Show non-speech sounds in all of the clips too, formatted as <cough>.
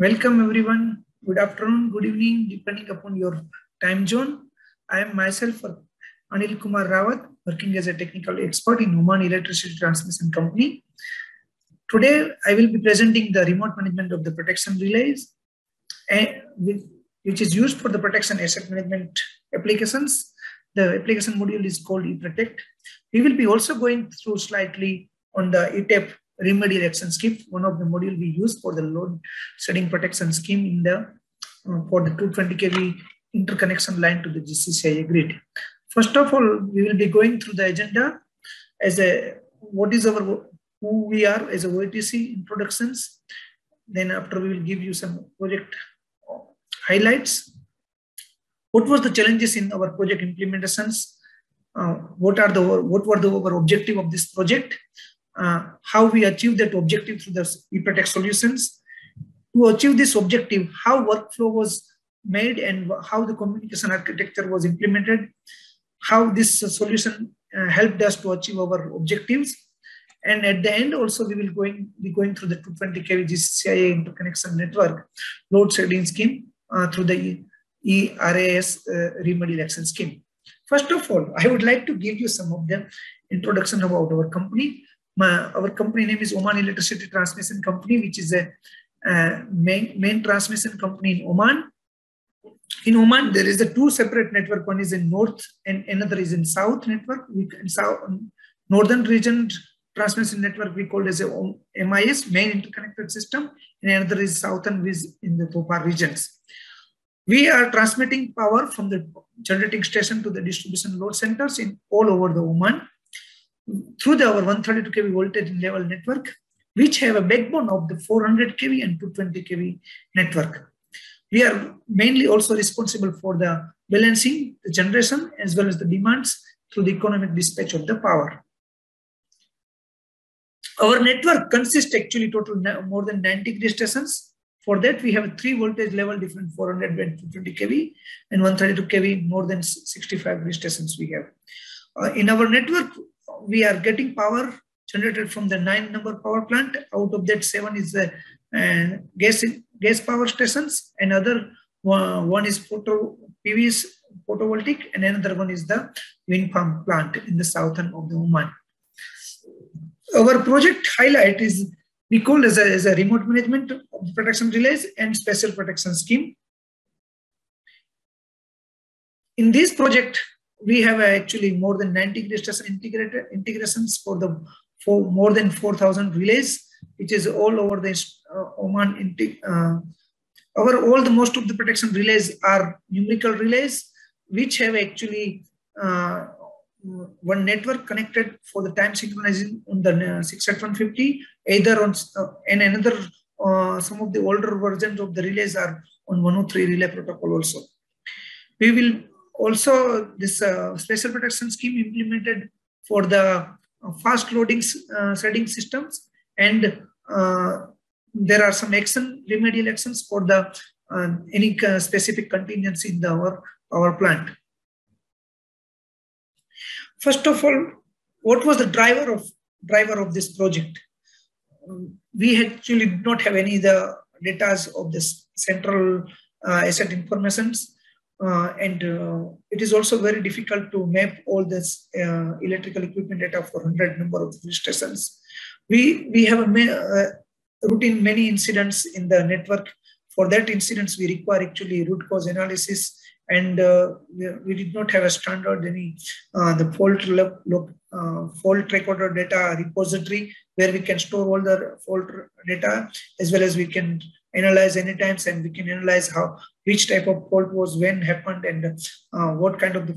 Welcome everyone. Good afternoon, good evening, depending upon your time zone. I am myself Anil Kumar Rawat, working as a technical expert in Oman Electricity Transmission Company. Today, I will be presenting the remote management of the protection relays, eh, which is used for the protection asset management applications. The application module is called eProtect. We will be also going through slightly on the ETAP remedial action scheme, one of the module we use for the load shedding protection scheme in the uh, for the 220 kV interconnection line to the GCCIA grid. First of all, we will be going through the agenda as a what is our who we are as a OETC introductions. Then after we will give you some project highlights. What was the challenges in our project implementations? Uh, what are the what were the our objective of this project? Uh, how we achieve that objective through the eProtect solutions. To achieve this objective, how workflow was made and how the communication architecture was implemented, how this solution uh, helped us to achieve our objectives. And at the end, also, we will going, be going through the 220 kV GCCIA interconnection network load shedding scheme uh, through the ERAS uh, remedial action scheme. First of all, I would like to give you some of the introduction about our company. My, our company name is Oman Electricity Transmission Company, which is a uh, main, main transmission company in Oman. In Oman, there is a two separate network. One is in north and another is in south network. We in south northern region transmission network we call as a MIS, main interconnected system, and another is southern is in the Dhofar regions. We are transmitting power from the generating station to the distribution load centers in all over the Oman through the, our 132 kV voltage level network, which have a backbone of the 400 kV and 220 kV network. We are mainly also responsible for the balancing, the generation, as well as the demands through the economic dispatch of the power. Our network consists actually total more than 90 grid stations. For that, we have three voltage level different 400 and 220 kV and 132 kV, more than 65 grid stations we have. Uh, in our network, we are getting power generated from the nine number power plant. Out of that, seven is the uh, gas gas power stations. Another one, one is photo PV's photovoltaic, and another one is the wind farm plant in the southern of the Oman. Our project highlight is we call as a, as a remote management protection relays and special protection scheme. In this project, we have actually more than 90 integrated integrations for the for more than 4,000 relays, which is all over the uh, Oman. Uh, our all the most of the protection relays are numerical relays, which have actually uh, one network connected for the time synchronizing on the uh, 61850, either on uh, and another uh, some of the older versions of the relays are on 103 relay protocol also. We will also this uh, special protection scheme implemented for the uh, fast loading uh, setting systems and uh, there are some action remedial actions for the uh, any uh, specific contingency in the, our, our plant. First of all, what was the driver of driver of this project? We actually did not have any the data of this central asset informations uh, and uh, it is also very difficult to map all this uh, electrical equipment data for 100 number of stations. We, we have a uh, routine many incidents in the network. For that incidents, we require actually root cause analysis and uh, we, we, did not have a standard any uh, the fault look fault recorder data repository where we can store all the fault data as well as we can analyze any times and we can analyze how which type of fault was when happened and uh, what kind of the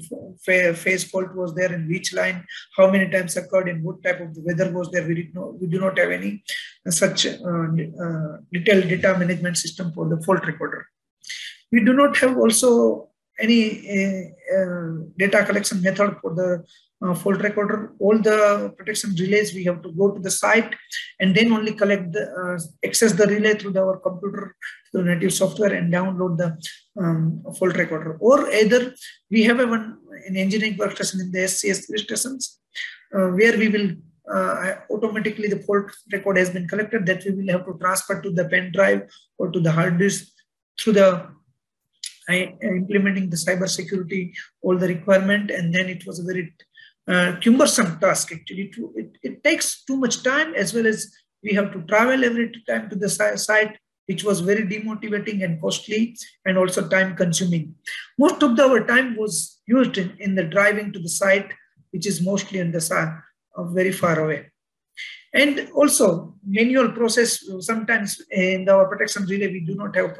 phase fault was there in which line how many times occurred and what type of the weather was there we did we do not have any uh, such uh, uh detailed data management system for the fault recorder. We do not have also any data collection method for the uh, fault recorder, all the protection relays, we have to go to the site and then only collect the, uh, access the relay through our computer, through native software and download the um, fault recorder. Or either we have one an engineering workstation in the SCS stations uh, where we will uh, automatically the fault record has been collected that we will have to transfer to the pen drive or to the hard disk through the uh, implementing the cyber security, all the requirement, and then it was a very uh, cumbersome task actually. It, it, it, takes too much time as well as we have to travel every time to the site, which was very demotivating and costly and also time consuming. Most of the, our time was used in, in the driving to the site, which is mostly in the uh, very far away. And also manual process, sometimes in our protection relay, we do not have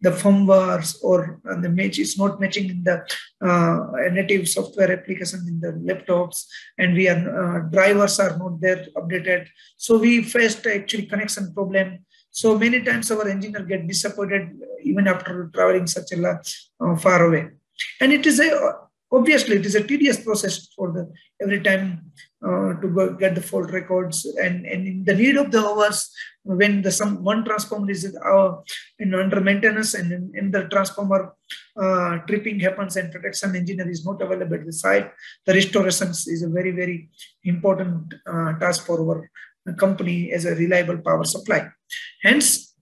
the firmwares or the match is not matching in the uh, native software application in the laptops and we are uh, drivers are not there updated. So we faced actually connection problem. So many times our engineer get disappointed even after traveling such a uh, far away. And it is a obviously it is a tedious process for the every time uh, to go get the fault records and, and in the need of the hours when the some one transformer is uh, in under maintenance and in, in the transformer uh, tripping happens and protection engineer is not available at the site the restoration is a very very important uh, task for our company as a reliable power supply. Hence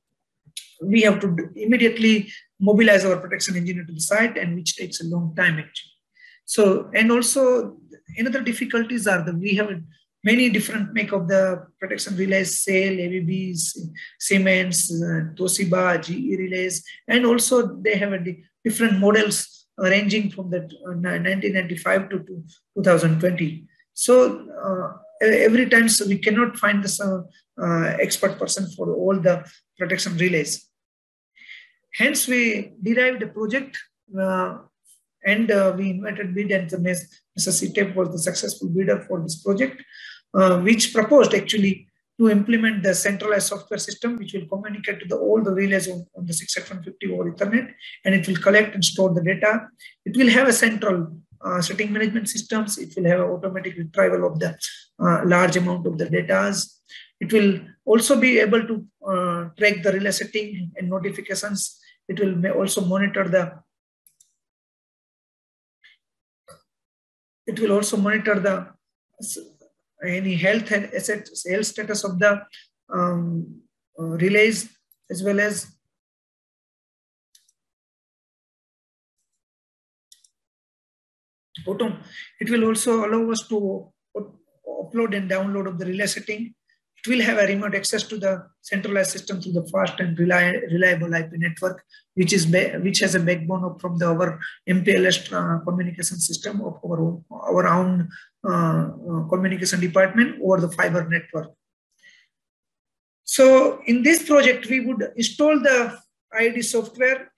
we have to immediately mobilize our protection engineer to the site and which takes a long time actually so, and also another difficulties are that we have many different make of the protection relays, SEL, ABBs, Siemens, uh, Toshiba, GE relays, and also they have a different models ranging from the 1995 uh, to 2020. So uh, every time so we cannot find the uh, expert person for all the protection relays. Hence, we derived a project uh, and uh, we invited bid and the Mr. ETAP was the successful bidder for this project, uh, which proposed actually to implement the centralized software system, which will communicate to the, all the relays on, on the 61850 over Ethernet, and it will collect and store the data. It will have a central uh, setting management systems. It will have automatic retrieval of the uh, large amount of the data. It will also be able to uh, track the relay setting and notifications. It will also monitor the It will also monitor the any health and asset sales status of the um, uh, relays as well as bottom. It will also allow us to upload and download of the relay setting will have a remote access to the centralized system through the fast and reliable IP network, which is which has a backbone from the our MPLS uh, communication system of our own, our own uh, uh, communication department over the fiber network. So in this project, we would install the IED software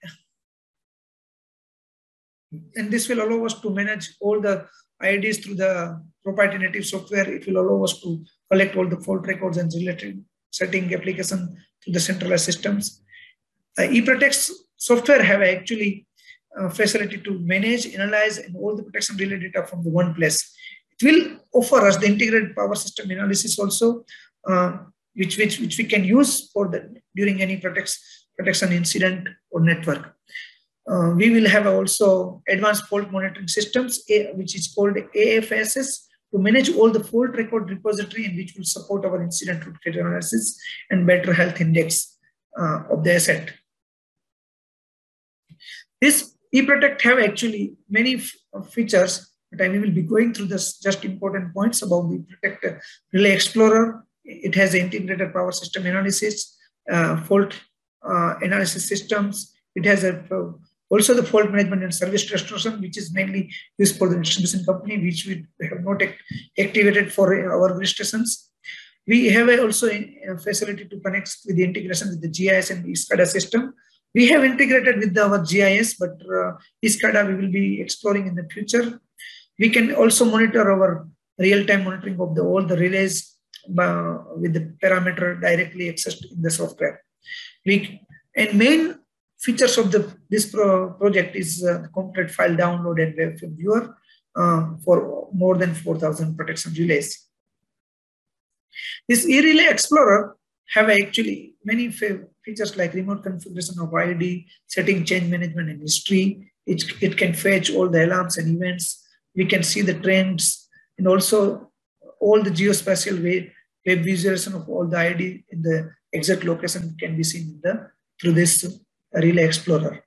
and this will allow us to manage all the IEDs through the proprietary native software. It will allow us to collect all the fault records and related setting application to the centralized systems. Uh, eProtect software have actually uh, facility to manage, analyze, and all the protection related data from the one place. It will offer us the integrated power system analysis also, uh, which, which, which we can use for the during any protects, protection incident or network. Uh, we will have also advanced fault monitoring systems, which is called AFSS, to manage all the fault record repository and which will support our incident root cause analysis and better health index uh, of the asset. This eProtect have actually many uh, features, but I will be going through this just important points about the Protect Relay Explorer. It has integrated power system analysis, uh, fault uh, analysis systems. It has a uh, also the fault management and service restoration, which is mainly used for the distribution company, which we have not act activated for our stations. We have also a facility to connect with the integration with the GIS and the system. We have integrated with our GIS, but uh, we will be exploring in the future. We can also monitor our real-time monitoring of the, all the relays uh, with the parameter directly accessed in the software. We, and main features of the this pro project is uh, the complete file download and web viewer uh, for more than 4,000 protection relays. This e-relay explorer have actually many features like remote configuration of IED, setting change management and history. It, it can fetch all the alarms and events. We can see the trends and also all the geospatial web, web visualization of all the ID in the exact location can be seen in the through this Relay Explorer.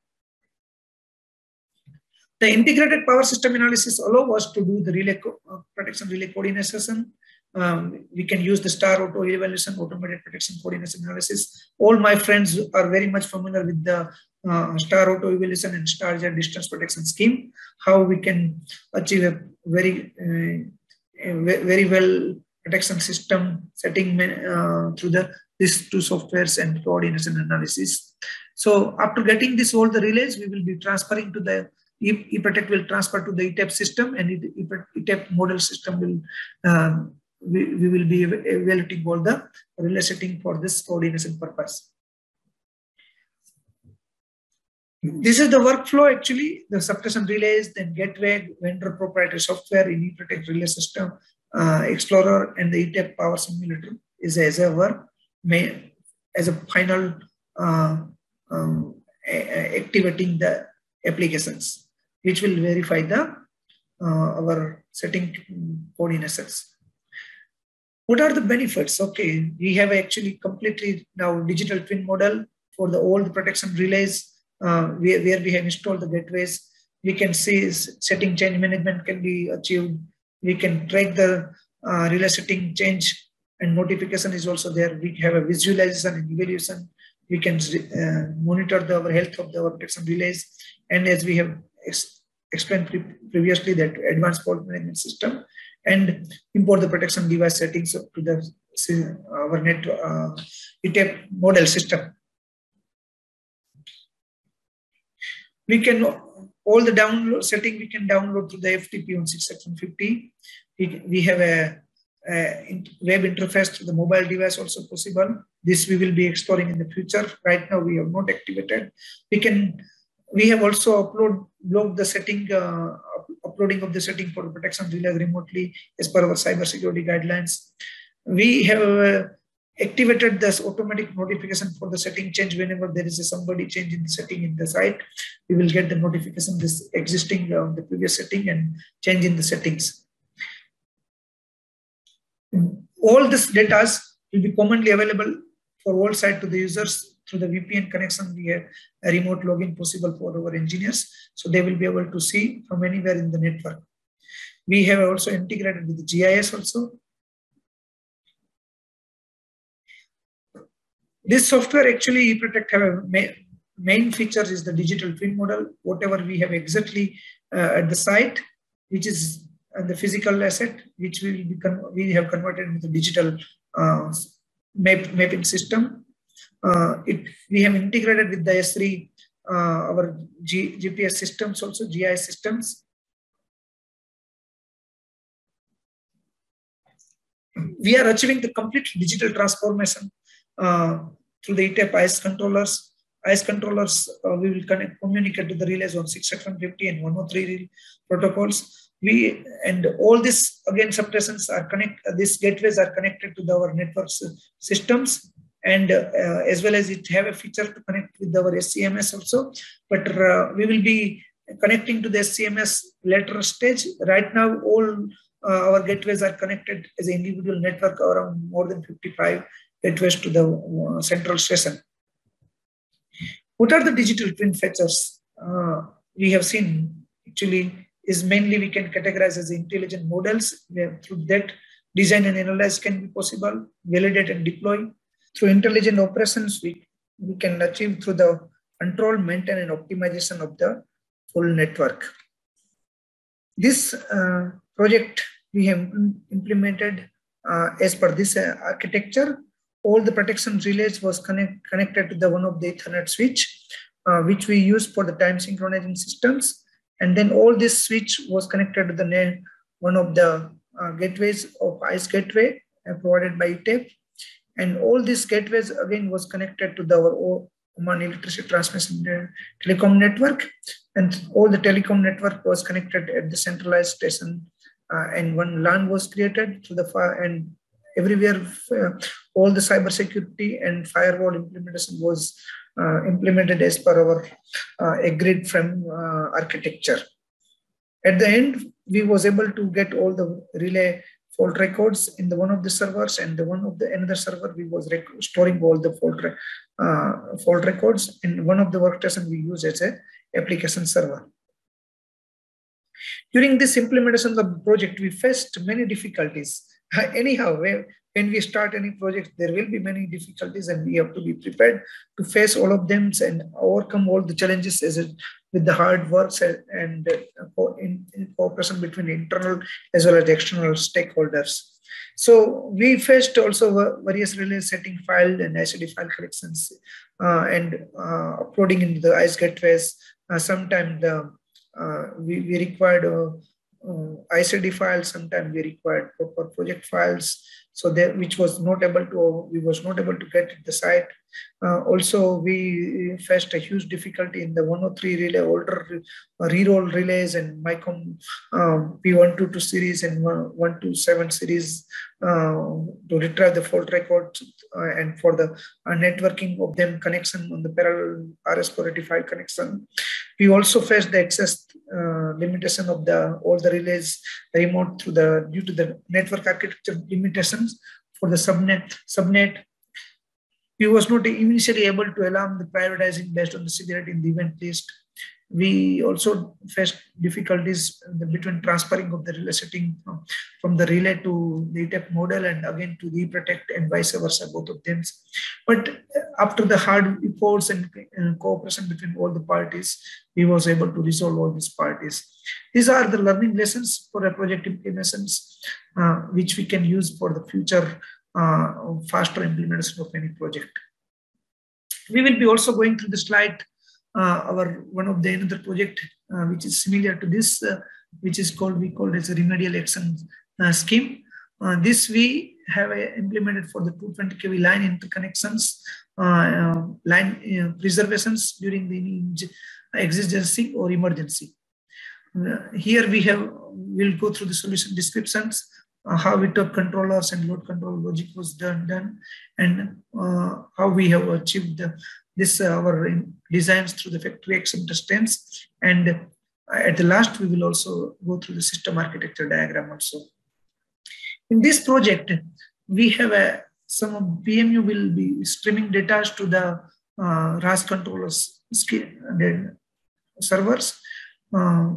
The integrated power system analysis allow us to do the relay uh, protection relay coordination. Um, we can use the star auto evaluation, automated protection coordination analysis. All my friends are very much familiar with the uh, star auto evaluation and star jet distance protection scheme. How we can achieve a very, uh, a very well protection system setting uh, through the these two softwares and coordination analysis. So after getting this all the relays, we will be transferring to the eProtect will transfer to the ETAP system and ETAP model system will, um, we, we will be evaluating all the relay setting for this coordination purpose. This is the workflow actually, the substation relays, then get gateway, vendor proprietary software in eProtect relay system, uh, Explorer and the ETAP power simulator is as a work, may, as a final uh, um, activating the applications which will verify the uh, our setting coordinates. What are the benefits? Okay, we have actually completely now digital twin model for the old protection relays uh, where, where we have installed the gateways. We can see setting change management can be achieved. We can track the uh, relay setting change and notification is also there. We have a visualization and evaluation. We can uh, monitor the our health of the protection relays. And as we have explained pre previously that advanced fault management system and import the protection device settings to the our net uh, ETAP model system. We can all the download setting we can download to the FTP on 61850. We, we have a, web interface to the mobile device also possible. This we will be exploring in the future. Right now we have not activated. We can we have also upload blocked the setting uh, uploading of the setting for protection relay remotely as per our cyber security guidelines. We have uh, activated this automatic notification for the setting change whenever there is a somebody change in the setting in the site. We will get the notification this existing uh, the previous setting and change in the settings. All this data will be commonly available for all site to the users through the VPN connection, we have a remote login possible for our engineers. So they will be able to see from anywhere in the network. We have also integrated with GIS also. This software actually eProtect have a main feature is the digital twin model. Whatever we have exactly uh, at the site, which is uh, the physical asset, which we, we have converted into digital uh, map, mapping system uh, it, we have integrated with the S3 uh, our G, GPS systems also, GIS systems. We are achieving the complete digital transformation uh, through the ETAP ICE controllers. ICE controllers, uh, we will connect, communicate to the relays on 61850 and 103 protocols. We and all this again substations are connect. Uh, these gateways are connected to the, our networks systems and uh, as well as it have a feature to connect with our SCMS also. But uh, we will be connecting to the SCMS later stage. Right now, all uh, our gateways are connected as an individual network around more than 55 gateways to the uh, central station. What are the digital twin features? Uh, we have seen actually is mainly we can categorize as intelligent models. Through that, design and analyze can be possible, validate and deploy, through intelligent operations, we, we can achieve through the control, maintain, and optimization of the full network. This uh, project we have implemented uh, as per this uh, architecture. All the protection relays was connect, connected to the one of the Ethernet switch, uh, which we use for the time synchronizing systems. And then all this switch was connected to the one of the uh, gateways of ICE gateway uh, provided by ETAP and all these gateways again was connected to the, our Oman electricity transmission telecom network. And all the telecom network was connected at the centralized station. Uh, and one LAN was created through the fire and everywhere uh, all the cyber security and firewall implementation was uh, implemented as per our uh, agreed frame architecture. At the end, we was able to get all the relay fault records in the one of the servers and the one of the another server we was storing all the fault, uh, fault records in one of the workstation we use as a application server. During this implementation of the project, we faced many difficulties. <laughs> Anyhow, when we start any project, there will be many difficulties and we have to be prepared to face all of them and overcome all the challenges as it, with the hard works and uh, in, cooperation between internal as well as external stakeholders. So we faced also various relay setting file and ICD file collections uh, and uh, uploading into the ICE gateways. Uh, sometimes the, uh, we, we required uh, ICD files, sometimes we required proper project files. So there which was not able to we was not able to get the site also we faced a huge difficulty in the 103 relay older uh, re-roll relays and MiCOM um, p122 series and 127 series uh, to retrieve the fault records uh, and for the uh, networking of them connection on the parallel rs485 connection. We also faced the access uh, limitation of the all the relays remote through the due to the network architecture limitations for the subnet subnet we was not initially able to alarm the prioritizing based on the severity in the event list we also faced difficulties between transferring of the relay setting from, from the relay to the ETAP model and again to the protect and vice versa, both of them. But after the hard efforts and, and cooperation between all the parties, we was able to resolve all these parties. These are the learning lessons for a project implementations, uh, which we can use for the future uh, faster implementation of any project. We will be also going through the slide uh, our one of the another project uh, which is similar to this, uh, which is called we call it as a remedial action scheme. this we have implemented for the 220 kV line interconnections, line preservations during the exigency or emergency. here we have we'll go through the solution descriptions uh, how we took controllers and load control logic was done, done and uh, how we have achieved the, this uh, our designs through the factory acceptance. And uh, at the last, we will also go through the system architecture diagram also. In this project, we have a, some PMU will be streaming data to the uh, RAS controllers servers. Uh,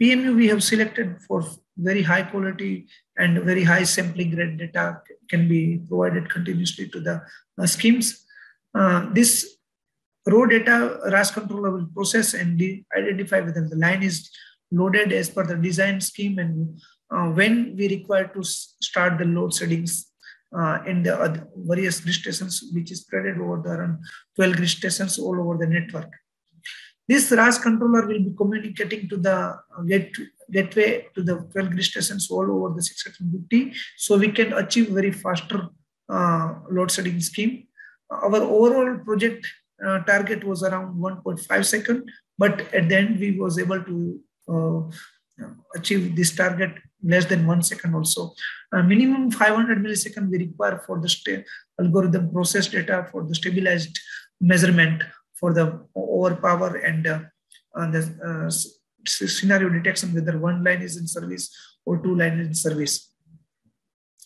PMU we have selected for very high quality and very high sampling rate data can be provided continuously to the uh, schemes. Uh, this raw data RAS controller will process and identify whether the line is loaded as per the design scheme and uh, when we require to start the load settings uh, in the various grid stations, which is spread over the around 12 grid stations all over the network. This RAS controller will be communicating to the get, gateway to the 12 grid stations all over the 650, so we can achieve very faster uh, load setting scheme. Our overall project uh, target was around 1.5 second, but at the end we was able to uh, achieve this target less than one second also. Uh, minimum 500 millisecond we require for the algorithm process data for the stabilized measurement for the overpower and uh, the uh, scenario detection whether one line is in service or two lines in service.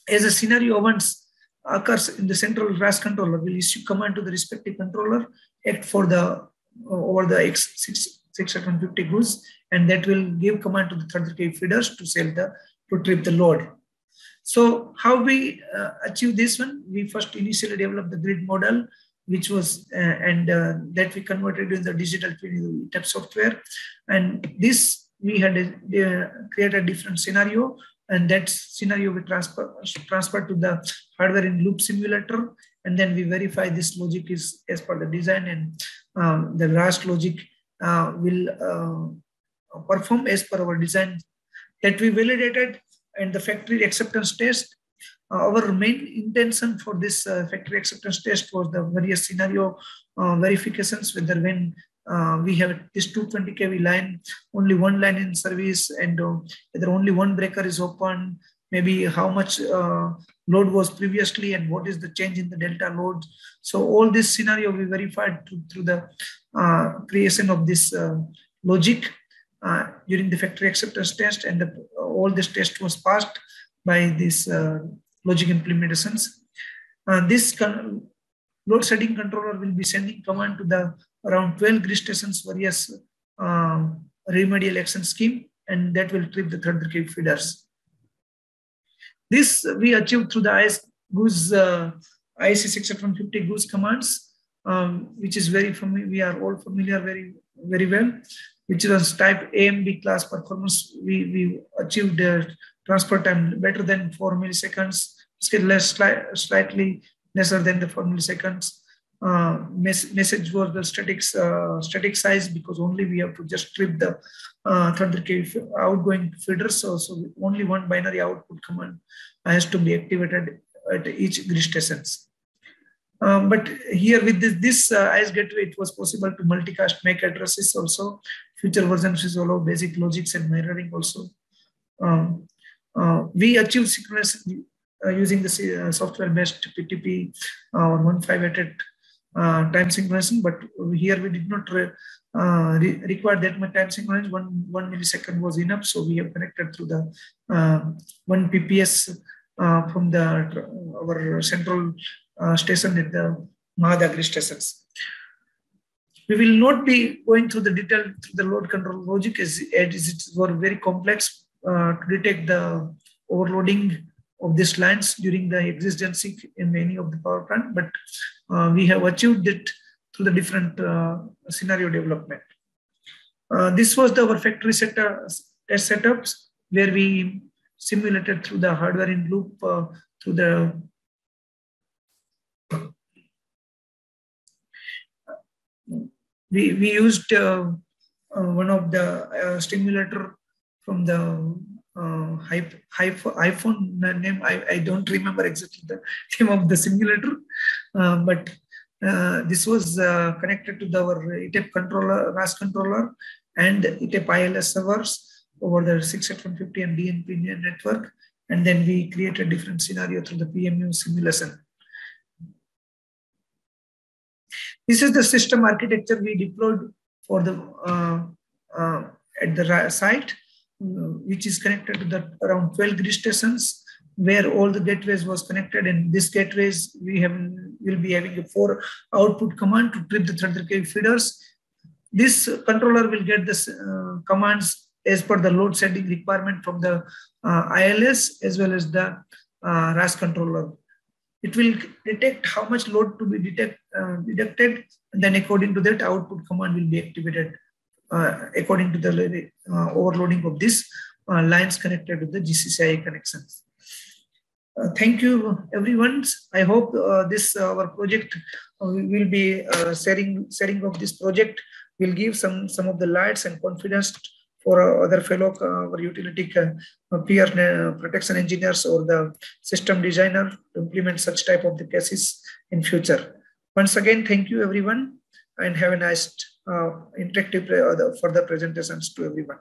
As a scenario once occurs in the central RAS controller will issue command to the respective controller act for the uh, over the X650 GOOSE and that will give command to the 30K feeders to sell the to trip the load. So how we uh, achieve this one? We first initially develop the grid model, which was uh, and uh, that we converted in the digital twin type software, and this we had uh, created a different scenario and that scenario we transfer transfer to the hardware in loop simulator. And then we verify this logic is as per the design and um, the last logic uh, will uh, perform as per our design. That we validated and the factory acceptance test our main intention for this uh, factory acceptance test was the various scenario uh, verifications whether when uh, we have this 220 kV line, only one line in service, and uh, whether only one breaker is open, maybe how much uh, load was previously, and what is the change in the delta load. So all this scenario we verified to, through the uh, creation of this logic during the factory acceptance test, and the, all this test was passed. by these logic implementations. this load setting controller will be sending command to the around 12 grid stations various uh, remedial action scheme and that will trip the third cave feeders. This we achieved through the IS goose uh, IEC 61850 goose commands, um, which is very familiar. We are all familiar very very well. Which was type AMB class performance. We we achieved uh, transfer time better than four milliseconds, less slightly lesser than the four milliseconds. Uh, mes message was the static uh, static size because only we have to just strip the uh, outgoing feeders. So, so only one binary output command has to be activated at each grid stations. Um, but here with this, this uh, ICE gateway, it was possible to multicast MAC addresses also. Future versions is allow basic logics and mirroring also. Um, we achieve synchronization uh, using the uh, software-based PTP or 158 uh, time synchronization, but here we did not re, uh, re require that much time synchronization. One one millisecond was enough, so we have connected through the uh, one PPS uh, from the our central uh, station at the Mahadagri stations. We will not be going through the detail through the load control logic as, as it very complex uh, to detect the overloading of these lines during the existence in many of the power plant, but uh, we have achieved it through the different uh, scenario development. Uh, this was the, our factory set, test setups where we simulated through the hardware in loop uh, through the we, we used one of the stimulator from the uh, iPhone name. I, I don't remember exactly the <laughs> name of the simulator, uh, but uh, this was uh, connected to the, our ETAP controller, RAS controller, and ETAP ILS servers over the 61850 and DNP network. And then we created different scenario through the PMU simulation. This is the system architecture we deployed for the uh, uh, at the site which is connected to the around 12 grid stations where all the gateways was connected. And this gateways we have will be having a four output command to trip the third cave feeders. This controller will get the uh, commands as per the load setting requirement from the uh, ILS as well as the uh, RAS controller. It will detect how much load to be detect, uh, detected and then according to that output command will be activated. uh, according to the uh, overloading of these uh, lines connected to the GCCI connections. Uh, thank you everyone i hope uh, this uh, our project will be sharing sharing of this project will give some some of the lights and confidence for other fellow our utility peer protection engineers or the system designer to implement such type of the cases in future once again thank you everyone and have a nice uh, Uh, interactive uh, for the presentations to everyone.